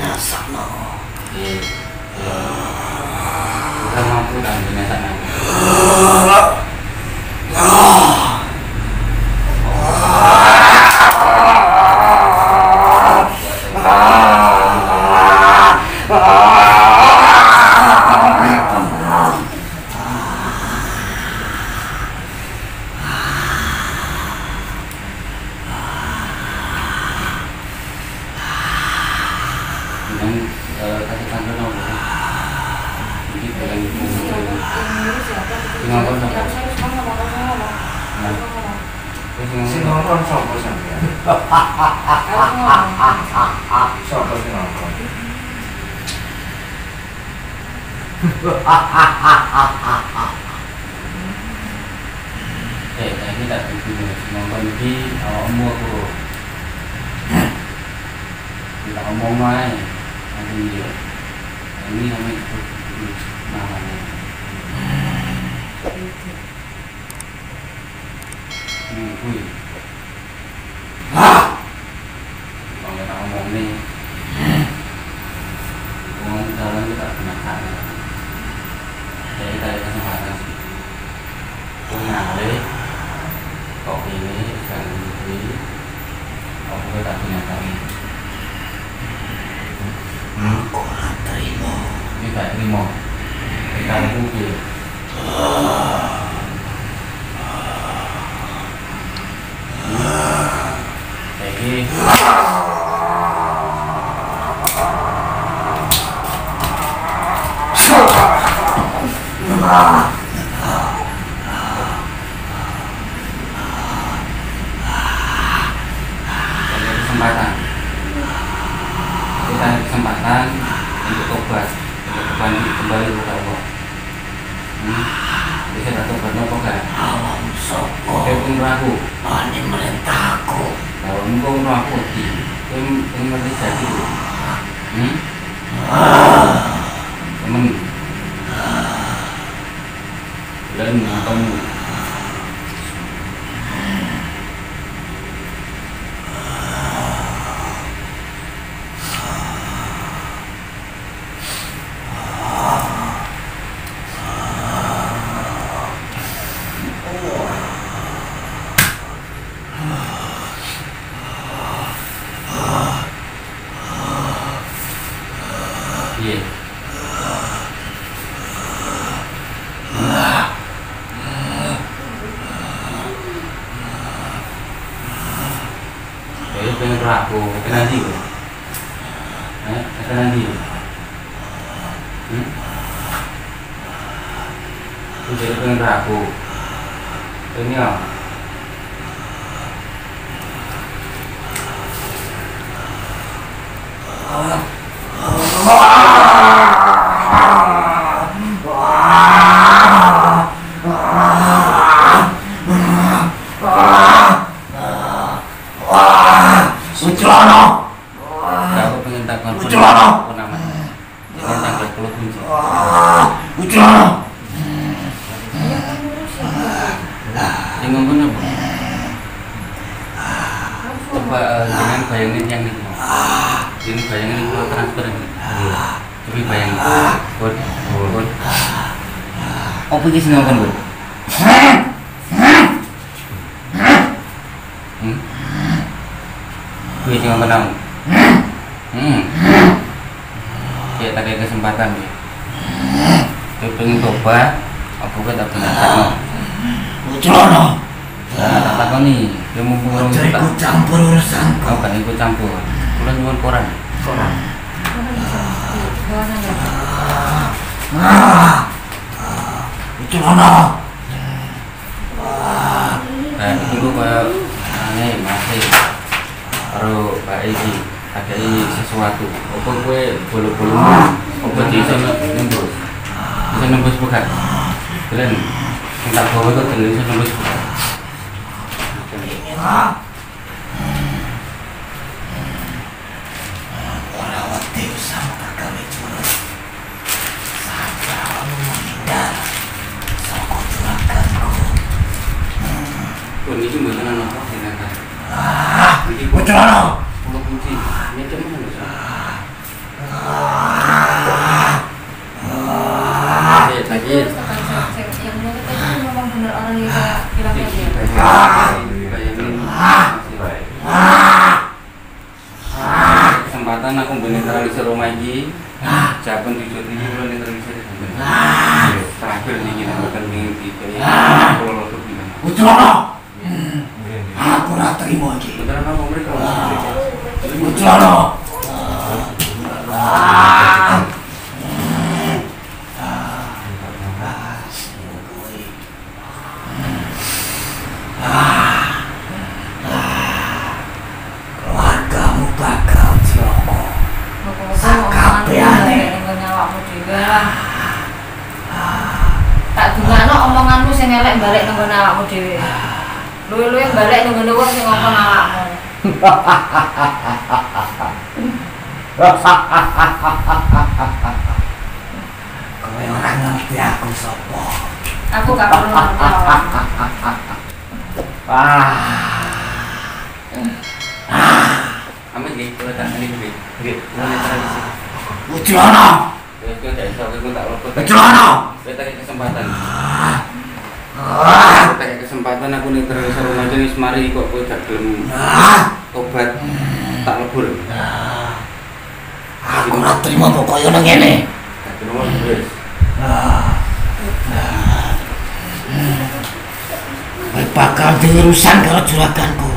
binasa no yeah. Uh, kita mampu dan binasa no Sapa sing ngomong? Eh, ini tak begitu. Nonton di awakmu aku. Kita ngomong main. Nanti dia. Ini namanya itu itu namanya. Ini kui. Kalau kita ngomong nih, ngomong dalam kita kena kena. Jadi kita ada kesempatan sih. Pengalih kok ini kan ini aku tak punya kami Aku ora tak terima. Kita mungkin jadi kesempatan. Kita kesempatan untuk tobat untuk kembali kepada Allah hmm? bisa tak tobat nopo kan Awam sapa? Oke pun ragu Ani merintahku. kalau engkau ragu di yang yang ngerti jadi hmm? temen dan kamu iya Jadi pengen ragu, kena di Eh, kena di Hmm? Itu jadi pengen ragu. Ini ya. Sujono. Aku pengen takut kunci Sujono. Yang ngomong apa? Coba eh, jangan bayangin yang itu. Jangan bayangin itu transfer ini. Tapi bayangin. Bud, bud Apa ini sih ngomong bud? Hmm? Gue sih ngomong kamu Hmm. Kayak tak ada kesempatan ya Gue pengen coba Apa gue tak pernah sama Sujono. Nah, tak takon nih, dia mumpung orang kita ikut campur urusanku. Kau kan ikut campur. Kulo nyuwun koran. Koran. Ah. Sujono. Nah, itu kaya aneh masih karo Pak Iki ada sesuatu. Apa kue bolu-bolu apa bisa nembus? Bisa nembus bukan? Kalian minta bawa itu kalian bisa nembus bukan? Ini cuma apa sih nanti? Ah. Ini kunci. Ini cuma nembus. Ah. Lagi, lagi. kayak kalau lo Ujono. Aku ora terima iki. Beneran apa mereka? Ujono. Keluargamu bakal dhewe lah. Sing elek balik nang nggon awakmu dhewe. Luwe-luwe balik nang nggon wong sing ngomong awakmu. Kowe ora ngerti aku sapa. Aku gak perlu ngerti awakmu. Amin nggih, kalau tak ini nggih. Nggih, mulai tradisi. Ujono. Ya, kowe gak iso, kowe tak luput. Ujono. Kowe tak kesempatan. Ah. Tak kesempatan aku ning terus rumah wis mari kok kowe gak gelem Ah. tobat tak lebur. Aku ora terima pokoknya nang ngene. Tak gelem wis. Kowe bakal diurusan karo juraganku.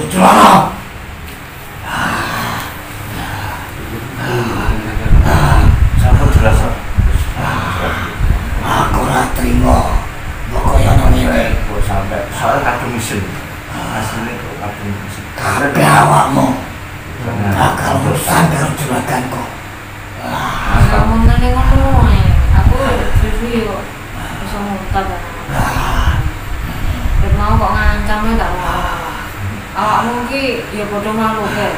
Ujono. Sampun jelas kok. Aku ora terima. Pokoknya nang ngene. Kok sampai soal kadung mesin. Asline kok kadung mesin. Kabeh awakmu bakal urusan karo juraganku. Ngomongane ngono ae. Aku suwi kok iso mutat. Nek mau kok ngancamnya gak mau. Awakmu ya.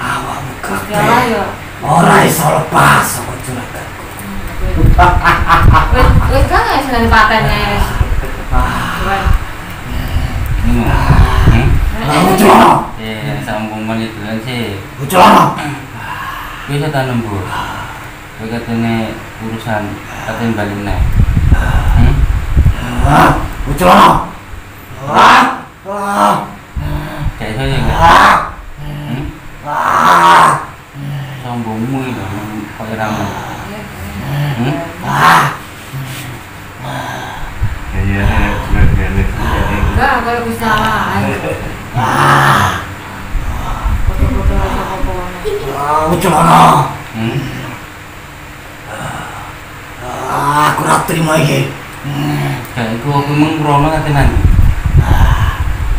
Awakmu Gusti kabeh ya ora iso lepas saka juraganku. Wis wis kan ya seneng patennya wis. Hmm. Hmm? Lah Ujono. Ya, sambungan itu kan sih. Ujono. Katene urusan katene balik nek. Hmm? Ah, Ujono. Ah. Ah. Kayak iso ya enggak? Ah. Ah. Itu kok iramu. Hmm? Ah. Ya ya. Enggak, kalau ayo. Ah. Ah, Ujono. Hmm? Ah, aku ora terima iki. Hmm. Kayak iku aku mung krono katene nanti.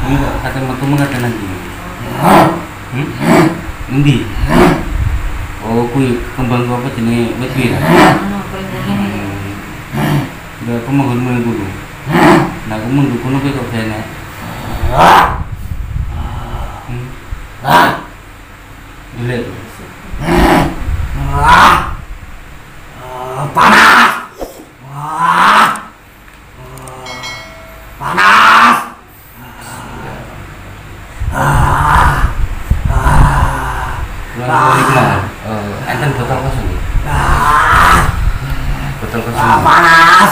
Ini kok katene metu mung katene nanti. Ah. Hmm? Endi? Oh, kuwi kembang apa jenenge wit kuwi. Aku mau ngomong dulu. Nah, aku mau dukung kowe kok. Ah. Ah. Ah, panas. Ah. Ah, panas. Ah. Ah. Kuwi iki mah. Eh, enten botol kosong iki. Ah. Botol Ah, kosong. panas.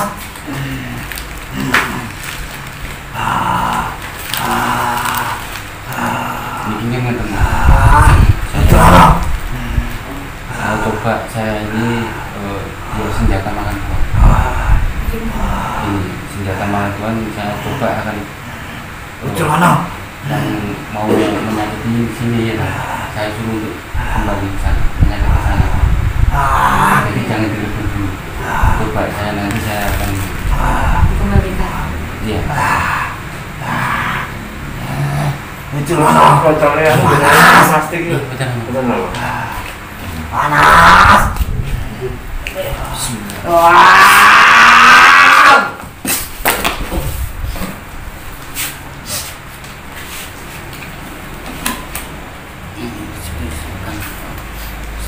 Ini ngeten. Ah. Ujono. Saya coba saya ini eh, jual senjata makan tuan. Ini senjata makan tuan saya coba akan Ujono. yang mau menyakiti di sini ya saya suruh untuk kembali ke sana menyakiti ke sana Ah. jadi jangan diribut dulu coba saya nanti saya akan dikembalikan. iya Panas. itu. betul Betul lho. Panas. Wah.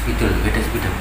spidol beda spidol